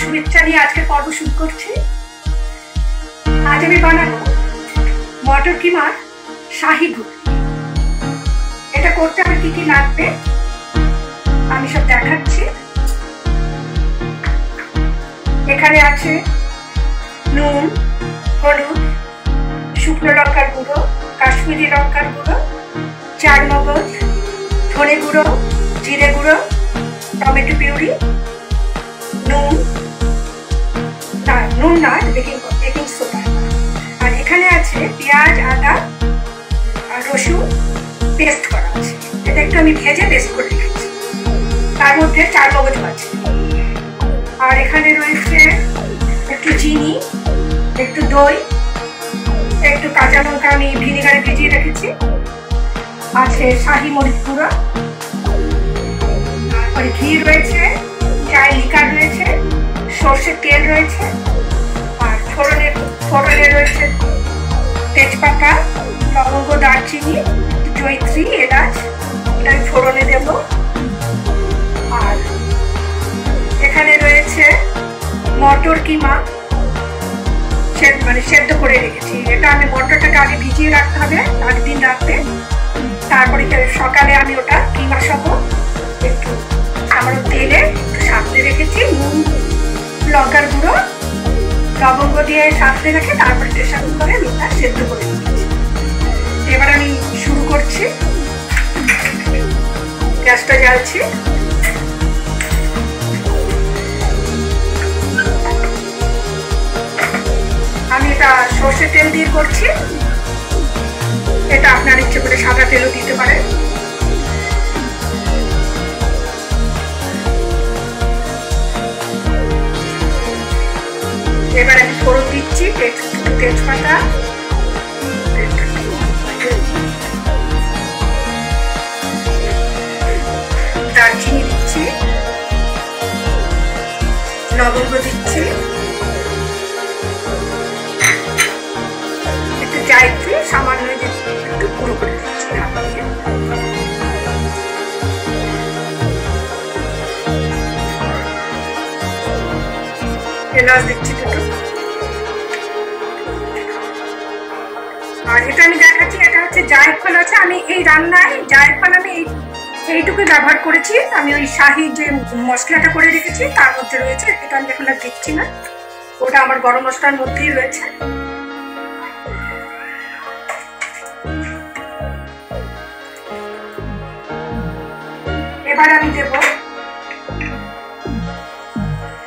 শুভেচ্ছা নিয়ে আজকে পর্ব শুরু করছি। আজ আমি বানাবো মটর কিমার শাহি গুড় এটা করতে আমার কি কি লাগবে? আমি সব দেখাচ্ছি। এখানে আছে নুন, হলুদ, শুকনো লঙ্কার গুঁড়ো, কাশ্মীরি লঙ্কার গুঁড়ো, চার মগজ, ধনে গুঁড়ো, জিরে গুঁড়ো, টমেটো পিউরি, নুন নুন না বেকিং বেকিং সোডা আর এখানে আছে পেঁয়াজ, আদা আর রসুন পেস্ট করা আছে। এটা একটু আমি ভেজে পেস্ট করে রেখেছি তার মধ্যে চার মগজ আছে আর এখানে রয়েছে একটু চিনি, একটু দই, একটু কাঁচা লঙ্কা আমি ভিনিগারে ভিজিয়ে রেখেছি। আছে শাহি মরিচ গুঁড়ো। তারপরে ঘি রয়েছে, চায় লিকার রয়েছে, সর্ষের তেল রয়েছে। আর ফোড়নের ফোড়নে রয়েছে তেজপাতা, লবঙ্গ, দারচিনি জৈত্রী এলাচ এটা আমি ফোড়নে দেব। আর এখানে রয়েছে মটর কিমা। মানে সেদ্ধ করে রেখেছি। এটা আমি মটরটাকে আগে ভিজিয়ে রাখতে হবে আগের দিন রাখতে। তারপরে সকালে আমি ওটা কিমা সহ একটু সামান্য তেলে একটু সাঁতরে রেখেছি, নুন, লঙ্কার গুঁড়ো লবঙ্গ দিয়ে সাঁতরে রেখে তারপরে প্রেশার কুকারে আমি সেদ্ধ করে রেখেছি এবার আমি শুরু করছি। গ্যাসটা জ্বালছি। আমি এটা সর্ষে তেল দিয়ে করছি। এটা আপনার ইচ্ছে করে সাদা তেলও দিতে পারেন। এবার আমি ফোড়ন দিচ্ছি তেজপাতা। দারচিনি দিচ্ছি। লবঙ্গ দিচ্ছি। একটু জায়ত্রী সামান্য একটু গুঁড়ো করে দিচ্ছি এলাচ দিচ্ছি। এটা আমি দেখাচ্ছি, এটা হচ্ছে জায়ফল আছে। আমি এই রান্নায় জায়ফল আমি এই এইটুকু ব্যবহার করেছি। আমি ওই শাহি যে মশলাটা করে রেখেছি, তার মধ্যে রয়েছে। এটা আমি এখন আর দিচ্ছি না। ওটা আমার গরম মশলার মধ্যেই রয়েছে। এবার আমি দেব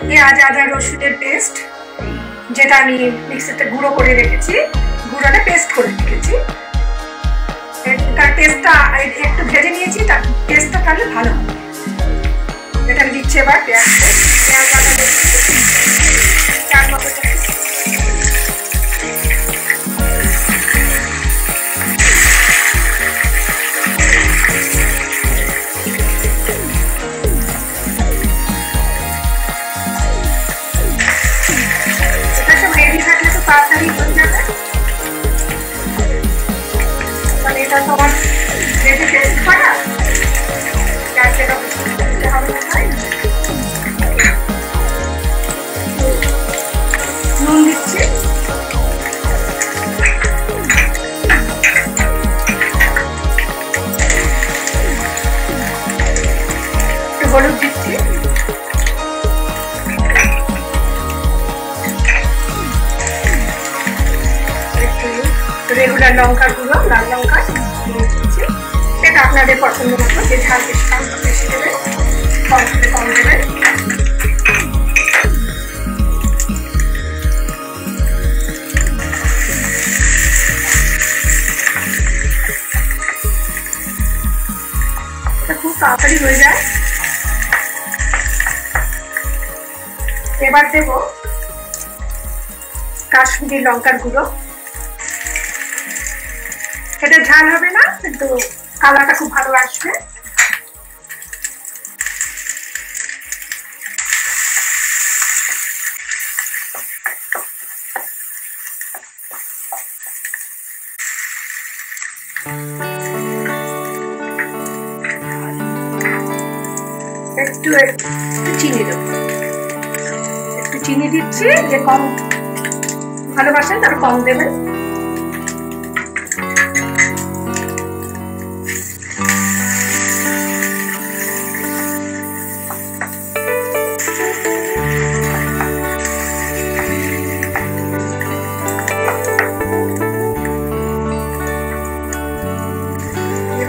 পেঁয়াজ, আদা, রসুনের পেস্ট, যেটা আমি মিক্সিতে গুঁড়ো করে রেখেছি। গুঁড়োটা পেস্ট করে রেখেছি। তার টেস্টটা একটু ভেজে নিয়েছি, তার টেস্টটা তাহলে ভালো হবে। এটা আমি দিচ্ছি এবার পেঁয়াজ। পেঁয়াজ বাটা দিচ্ছি চার মতো আপনাদের পছন্দ মতো যে ঝাল বেশি কম বেশি দেবে। কম কম দেবে। খুব তাড়াতাড়ি হয়ে যায়। এবার দেব কাশ্মীরি লঙ্কার গুঁড়ো। এটা ঝাল হবে না, কিন্তু কালারটা খুব ভালো আসবে। একটু একটু চিনি দেবো। চিনি দিচ্ছি, যে কম ভালোবাসেন তারা কম দেবেন।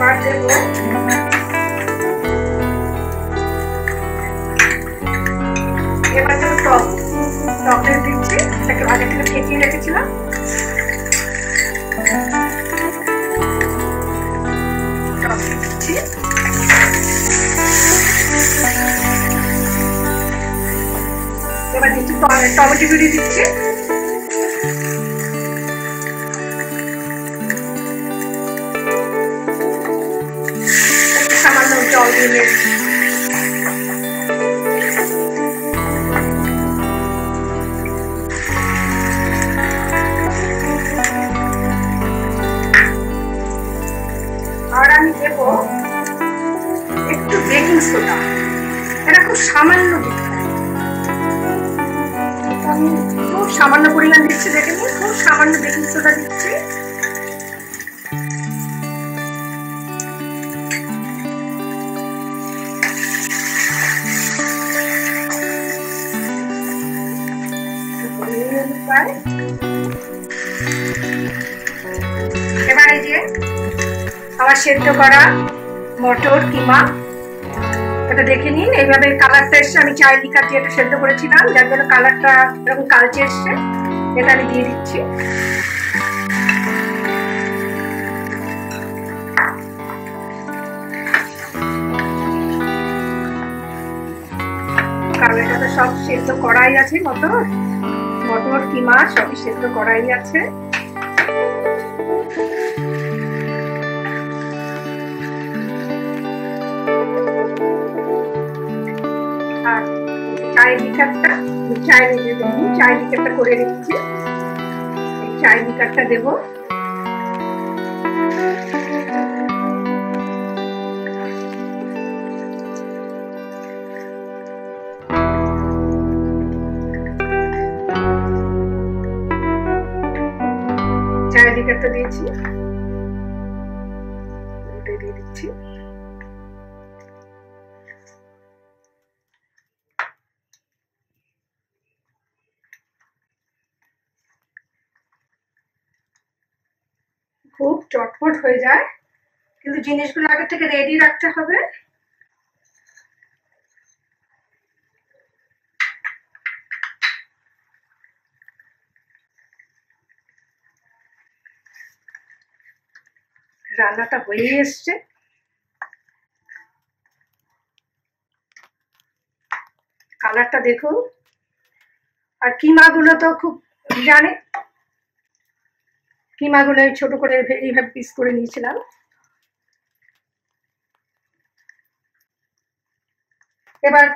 এবার দেবো এবার দেবো টক টকটা দিচ্ছি এটাকে আগে থেকে ফেটিয়ে রেখেছিলাম টক টমেটো পিউরি দিচ্ছি। দেখে নিন, খুব সামান্য বেকিং সোডা দিচ্ছি। এবারে যে আমার সেদ্ধ করা মটর কিমা, এটা দেখে নিন এইভাবে কালারটা এসছে, আমি চায়ের লিকার দিয়ে এটা সেদ্ধ করেছিলাম, যার জন্য কালারটা এরকম কালচে এসছে এটা আমি দিয়ে দিচ্ছি। তো সব সেদ্ধ করাই আছে মটর। মটর, কিমা সবই সেদ্ধ করাই আছে। চায়ের লিকারটা চায়ের চায়ের লিকারটা করে রেখেছি। এই চায়ের লিকারটা দেবো। চায়ের লিকারটা দিয়েছি। খুব চটপট হয়ে যায়। কিন্তু জিনিসগুলো আগে থেকে রেডি রাখতে হবে। রান্নাটা হয়ে এসছে। কালারটা দেখুন। আর কিমাগুলো তো খুব জানে কিমাগুলো ছোট করে এইভাবে পিস করে নিয়েছিলাম। এবার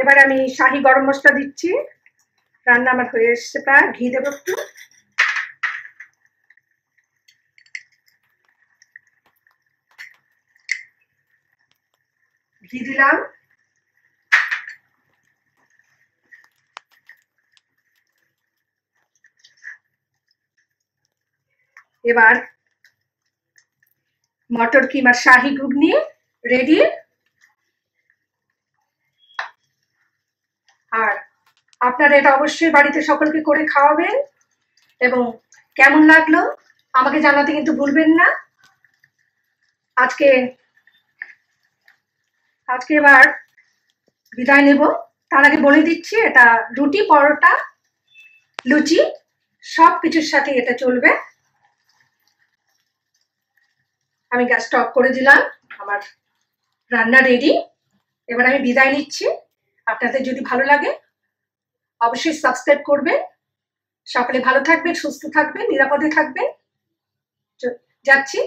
এবার আমি শাহি গরম মশলা দিচ্ছি। রান্না আমার হয়ে এসছে প্রায়, ঘি দেবো একটু। ঘি দিলাম। এবার মটর কিমার শাহি ঘুগনি রেডি আর আপনারা এটা অবশ্যই বাড়িতে সকলকে করে খাওয়াবেন এবং কেমন লাগল আমাকে জানাতে কিন্তু ভুলবেন না। আজকে আজকে এবার বিদায় নেব। তার আগে বলে দিচ্ছি, এটা রুটি, পরোটা, লুচি সব কিছুর সাথে এটা চলবে। আমি গ্যাসটা অফ করে দিলাম, আমার রান্না রেডি এবার আমি বিদায় নিচ্ছি। আপনাদের যদি ভালো লাগে, অবশ্যই সাবস্ক্রাইব করবেন। সকলে ভালো থাকবেন, সুস্থ থাকবেন, নিরাপদে থাকবেন। যাচ্ছি।